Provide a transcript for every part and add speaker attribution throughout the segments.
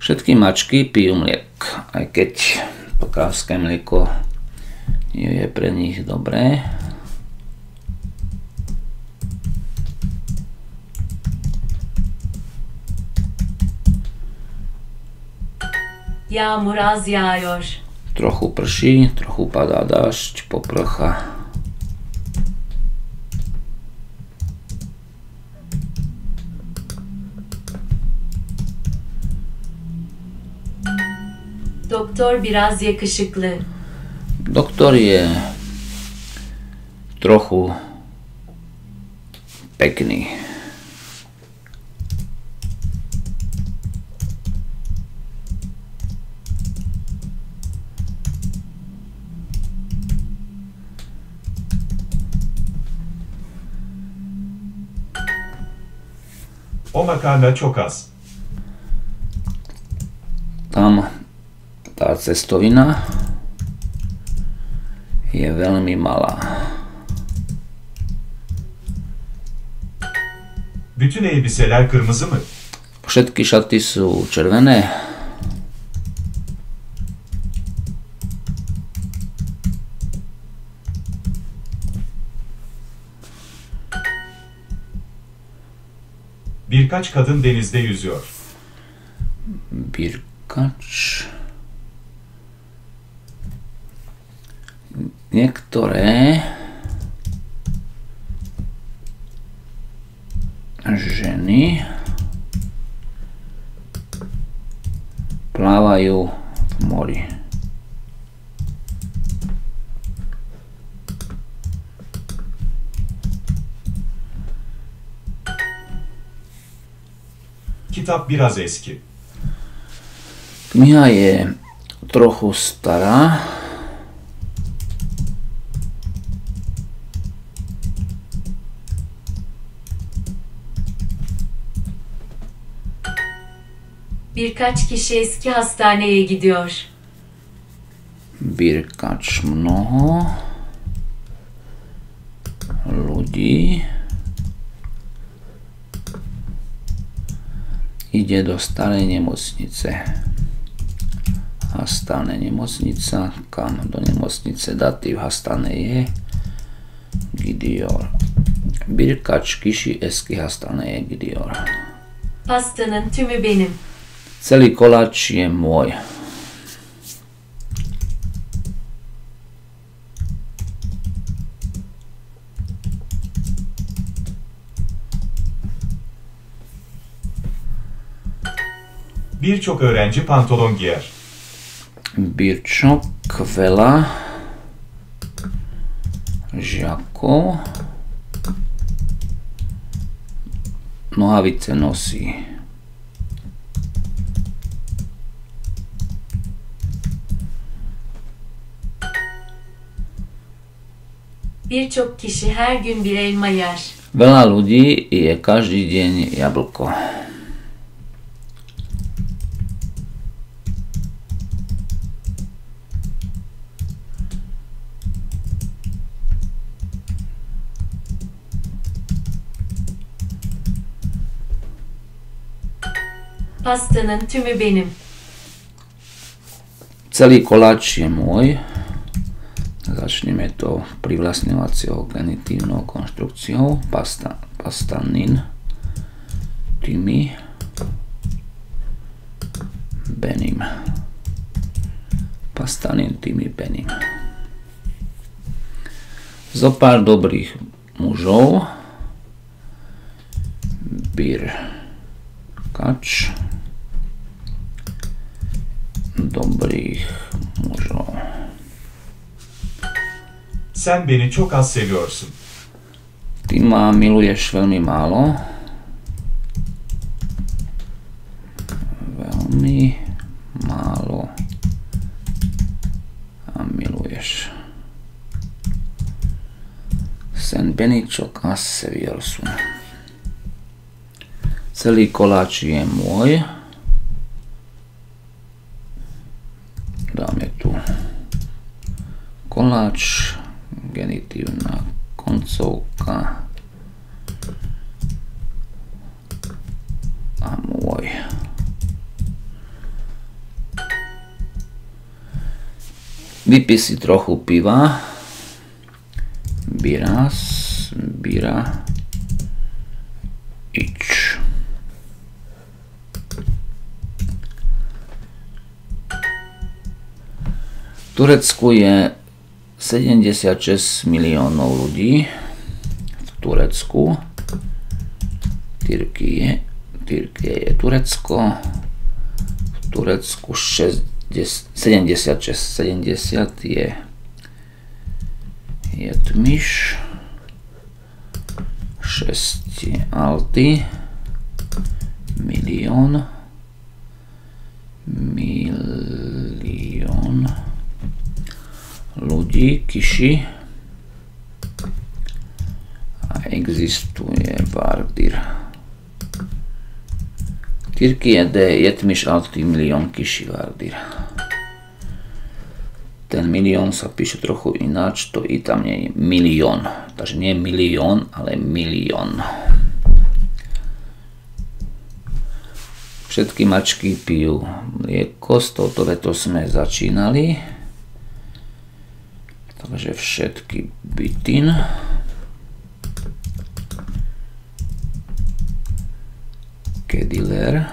Speaker 1: Všetky mačky pijú mliek, aj keď to kávské mlieko nie je pre nich dobré.
Speaker 2: Yağmur az yağıyor.
Speaker 1: Trochu prší, trochu padá dážď, poprcha.
Speaker 2: Doktor biraz yakışıklı.
Speaker 1: Doktor je trochu pekný.
Speaker 3: O makarna çok az.
Speaker 1: Cestovina je veľmi malá.
Speaker 3: Bütün elbiseler kırmızı mı?
Speaker 1: Všetky šaty sú červené.
Speaker 3: Birkaç kadın denizde yüzüyor.
Speaker 1: Birkač. Niektoré ženy plávajú v mori.
Speaker 3: Kitap biraz eski.
Speaker 1: Kniha je trochu stará.
Speaker 2: Birkaç kişi eski hastaneye gidiyor.
Speaker 1: Birkač mnoho ľudí ide do starej nemocnice. Hastane nemocnica, kam do nemocnice datív Hastane je gidiyor. Birkaç kişi eski hastaneye gidiyor.
Speaker 2: Pastanın tümü benim.
Speaker 1: Celý koláč je môj.
Speaker 3: Birçok öğrenci pantolon giyer.
Speaker 1: Birčok, veľa žiakov nohavice nosí.
Speaker 2: Birçok kişi her gün bir elma yer.
Speaker 1: Veľa ľudí je každý deň jablko.
Speaker 2: Pastanın tümü benim.
Speaker 1: Celý koláč je môj. Začneme to privlastňovacou genitívnou konštrukciou. Pasta, pastanin. Tymi. Benim. Pastanin tymi benim. Zo pár dobrých mužov. Bir. Kač. Dobrých mužov.
Speaker 3: Sen beni çok az seviyorsun.
Speaker 1: Ty ma miluješ veľmi málo. Veľmi málo a miluješ. Sen beni çok az seviyorsun. Celý koláč je môj. Dáme tu koláč, genitívna koncovka a môj. Vypí si trochu piva. Biras, bira, ič. Turecku je 76 miliónov ľudí. V Turecku. Tyrkie, je Turecko. V Turecku 60, 76, 70 je je tmyš 6 alty milión milión ľudí, kiši a existuje Vardir. Jetmiš alty milión kiši Vardir. Ten milión sa píše trochu ináč, to i tam nie je milión. Takže nie milión, ale milión. Všetky mačky pijú mlieko, s touto vetou sme začínali. Takže všetky bytin. Kediler.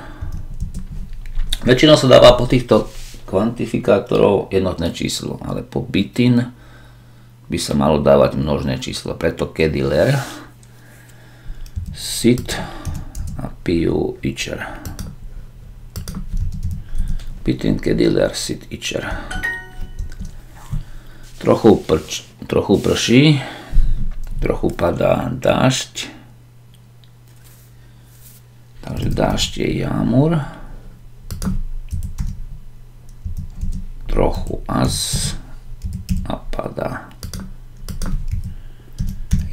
Speaker 1: Väčšinou sa dáva po týchto kvantifikátorov jednotné číslo, ale po bytin by sa malo dávať množné číslo. Preto kediler, sit a piu ičer. Bytin, kediler, sit, ičer. Trochu, prč, trochu prší, trochu padá dážď, takže dážď je jamur. trochu as a padá.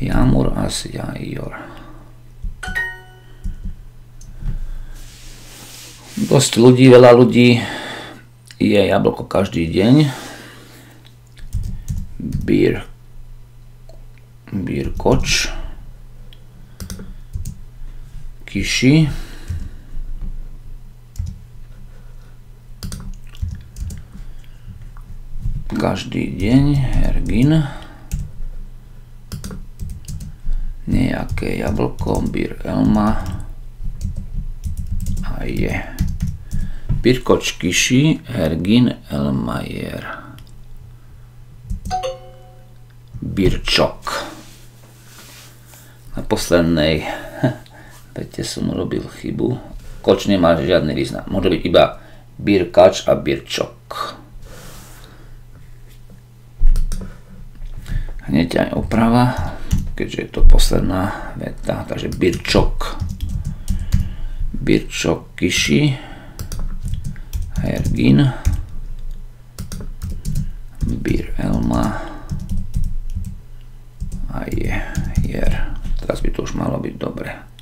Speaker 1: Jamur as jajor. Dosť ľudí, veľa ľudí je jablko každý deň. Beer, beer koč. Kiši. každý deň Hergin nejaké jablko Bir Elma. A je. Pirkoč Kiši Hergin Elmajer Birčok. Na poslednej vete som urobil chybu. Koč nemá žiadny význam. Môže byť iba Birkač a Birčok. Hneď aj oprava, keďže je to posledná veta, takže Birčok. Birčok Kiši, Hergin, Bir Elma a je Jer. Teraz by to už malo byť dobre.